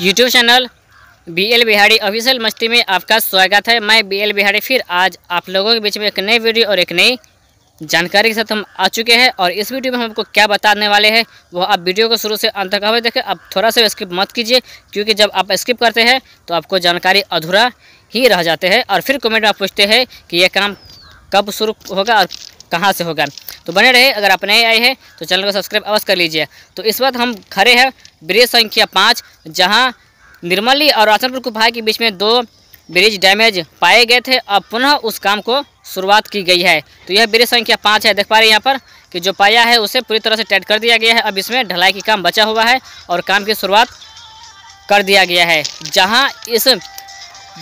YouTube channel B L Bihari official मस्ती में आपका स्वागत है। मैं बी एल बिहारी फिर आज आप लोगों के बीच में एक नई वीडियो और एक नई जानकारी के साथ हम आ चुके हैं और इस वीडियो में हम आपको क्या बताने वाले हैं, वो आप वीडियो को शुरू से अंत तक हमें देखें। आप थोड़ा सा स्किप मत कीजिए, क्योंकि जब आप स्किप करते हैं तो आपको जानकारी अधूरा ही रह जाते हैं। और फिर कमेंट में आप पूछते हैं कि ये काम कब शुरू होगा और कहाँ से होगा। तो बने रहे अगर आप नए आए हैं तो चैनल को सब्सक्राइब अवश्य कर लीजिए। तो इस वक्त हम खड़े हैं ब्रिज संख्या पाँच, जहाँ निर्मली और रासनपुर कुफाई के बीच में दो ब्रिज डैमेज पाए गए थे। अब पुनः उस काम को शुरुआत की गई है। तो यह ब्रिज संख्या पाँच है। देख पा रहे हैं यहाँ पर कि जो पाया है, उसे पूरी तरह से टाइट कर दिया गया है। अब इसमें ढलाई की काम बचा हुआ है और काम की शुरुआत कर दिया गया है। जहाँ इस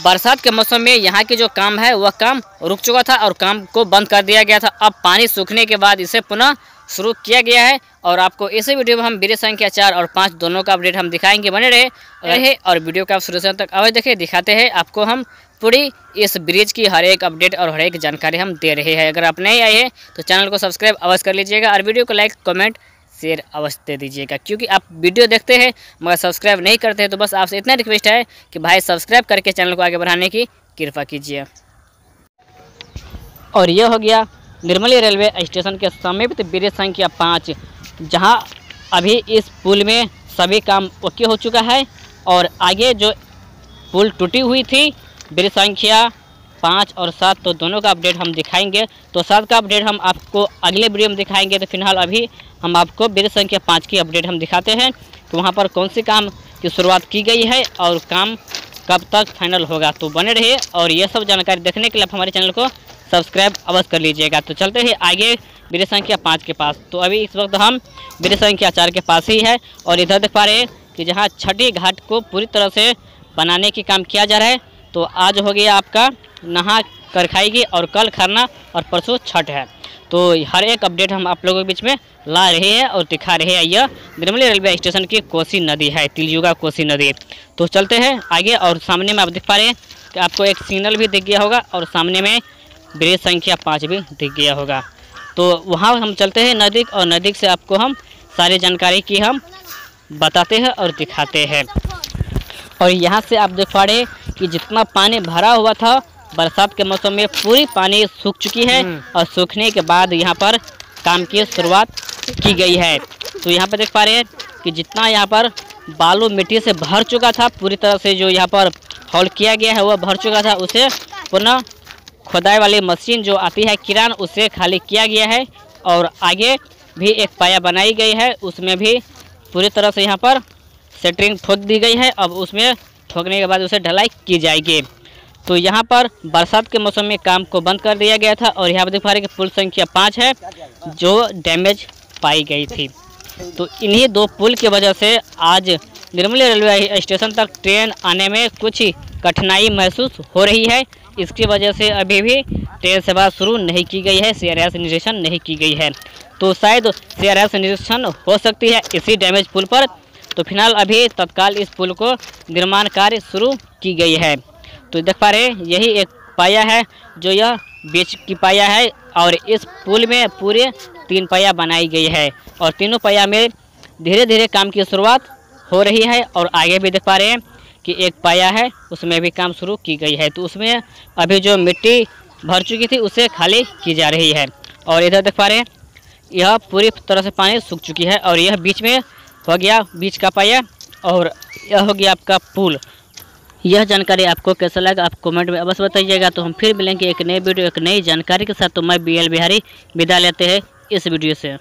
बरसात के मौसम में यहाँ के जो काम है, वह काम रुक चुका था और काम को बंद कर दिया गया था। अब पानी सूखने के बाद इसे पुनः शुरू किया गया है और आपको इसी वीडियो में हम ब्रिज संख्या चार और पाँच दोनों का अपडेट हम दिखाएँगे। बने रहे रहे और वीडियो को आप शुरू से तक अवश्य देखें, दिखाते हैं। आपको हम पूरी इस ब्रिज की हर एक अपडेट और हर एक जानकारी हम दे रहे हैं। अगर आप नए आए हैं तो चैनल को सब्सक्राइब अवश्य कर लीजिएगा और वीडियो को लाइक, कमेंट, शेयर अवश्य दे दीजिएगा। क्योंकि आप वीडियो देखते हैं, मगर सब्सक्राइब नहीं करते हैं तो बस आपसे इतना रिक्वेस्ट है कि भाई सब्सक्राइब करके चैनल को आगे बढ़ाने की कृपा कीजिए। और यह हो गया निर्मली रेलवे स्टेशन के समीप ब्रिज संख्या पाँच, जहाँ अभी इस पुल में सभी काम ओके हो चुका है और आगे जो पुल टूटी हुई थी ब्रिज संख्या पाँच और सात तो दोनों का अपडेट हम दिखाएँगे। तो सात का अपडेट हम आपको अगले वीडियो में दिखाएँगे। तो फ़िलहाल अभी हम आपको ब्रिज संख्या पाँच की अपडेट हम दिखाते हैं तो वहाँ पर कौन सी काम की शुरुआत की गई है और काम कब तक फाइनल होगा। तो बने रहिए और ये सब जानकारी देखने के लिए आप हमारे चैनल को सब्सक्राइब अवश्य कर लीजिएगा। तो चलते ही आगे ब्रिज संख्या पाँच के पास। तो अभी इस वक्त हम ब्रिज संख्या चार के पास ही है और इधर देख पा रहे हैं कि जहाँ छठी घाट को पूरी तरह से बनाने की काम किया जा रहा है तो आज हो गया आपका नहा कर खाएगी और कल खरना और परसों छठ है। तो हर एक अपडेट हम आप लोगों के बीच में ला रहे हैं और दिखा रहे हैं। यह निर्मली रेलवे स्टेशन की कोसी नदी है, तिलयुगा कोसी नदी। तो चलते हैं आगे और सामने में आप देख पा रहे हैं कि आपको एक सिग्नल भी दिख गया होगा और सामने में ब्रिज संख्या पाँच भी दिख गया होगा। तो वहाँ हम चलते हैं नज़दीक और नज़दीक से आपको हम सारी जानकारी की हम बताते हैं और दिखाते हैं। और यहाँ से आप देख पा रहे हैं कि जितना पानी भरा हुआ था बरसात के मौसम में पूरी पानी सूख चुकी है और सूखने के बाद यहाँ पर काम की शुरुआत की गई है। तो यहाँ पर देख पा रहे हैं कि जितना यहाँ पर बालू मिट्टी से भर चुका था पूरी तरह से जो यहाँ पर हॉल किया गया है वह भर चुका था उसे पुनः खुदाई वाली मशीन जो आती है, किरान उसे खाली किया गया है और आगे भी एक पाया बनाई गई है। उसमें भी पूरी तरह से यहाँ पर सेटरिंग ठोक दी गई है। अब उसमें ठोकने के बाद उसे ढलाई की जाएगी। तो यहाँ पर बरसात के मौसम में काम को बंद कर दिया गया था और यहाँ पर देख पा रहे कि पुल संख्या पाँच है, जो डैमेज पाई गई थी। तो इन्हीं दो पुल की वजह से आज निर्मली रेलवे स्टेशन तक ट्रेन आने में कुछ कठिनाई महसूस हो रही है। इसकी वजह से अभी भी ट्रेन सेवा शुरू नहीं की गई है सी आर एस निरीक्षण नहीं की गई है। तो शायद सी आर निरीक्षण हो सकती है इसी डैमेज पुल पर। तो फ़िलहाल अभी तत्काल इस पुल को निर्माण कार्य शुरू की गई है। तो देख पा रहे यही एक पाया है, जो यह बीच की पाया है और इस पुल में पूरे तीन पाया बनाई गई है। और तीनों पाया में धीरे धीरे काम की शुरुआत हो रही है और आगे भी देख पा रहे हैं कि एक पाया है, उसमें भी काम शुरू की गई है। तो उसमें अभी जो मिट्टी भर चुकी थी, उसे खाली की जा रही है। और इधर देख पा रहे हैं, यह पूरी तरह से पानी सूख चुकी है और यह बीच में हो गया बीच का पाया और यह हो गया आपका पुल। यह जानकारी आपको कैसा लगा, आप कमेंट में अवश्य बताइएगा। तो हम फिर मिलेंगे एक नई वीडियो, एक नई जानकारी के साथ। तो मैं बी एल बिहारी, विदा लेते हैं इस वीडियो से।